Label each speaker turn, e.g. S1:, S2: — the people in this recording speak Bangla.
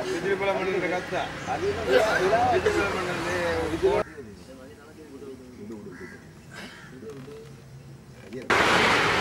S1: Jadi
S2: bola menurut kata. Yeah.